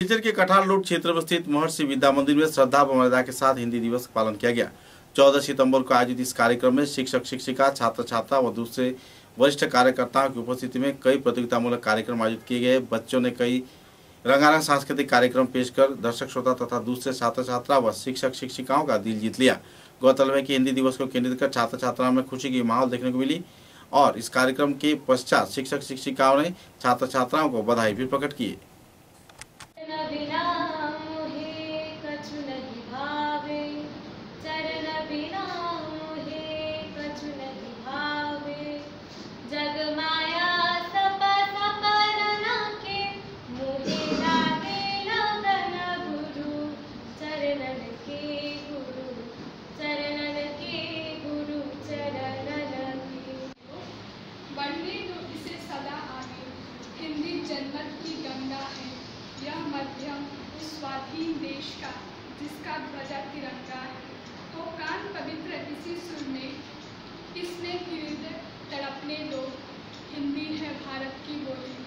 Teacher के कठार road क्षेत्र में स्थित महर्षि विद्या मंदिर में श्रद्धा व मर्यादा के साथ हिंदी दिवस का पालन किया गया। चौदह सितंबर को आयोजित इस कार्यक्रम में शिक्षक, शिक्षिका छात्र छात्रा व दूसरे वरिष्ठ कार्यकर्ताओं की उपस्थिति में कई प्रतियोगितामूलक कार्यक्रम आयोजित किए गए। बच्चों ने कई रंगारंग सांस्कृतिक कार्यक्रम पेश कर दर्शक, श्रोता तथा दूसरे छात्र छात्रा व शिक्षक, शिक्षिकाओं का दिल जीत लिया। गौरतलब है कि हिंदी दिवस को केंद्रित कर छात्र छात्राओं में खुशी की माहौल देखने को मिली और इस कार्यक्रम के पश्चात शिक्षक, शिक्षिकाओं ने छात्र छात्राओं को बधाई भी प्रकट किए स्वाधीन देश का, जिसका ध्वजा तिरंगा है। तो कान पवित्र इसी सुर में इसने तड़पने दो। हिंदी है भारत की बोली।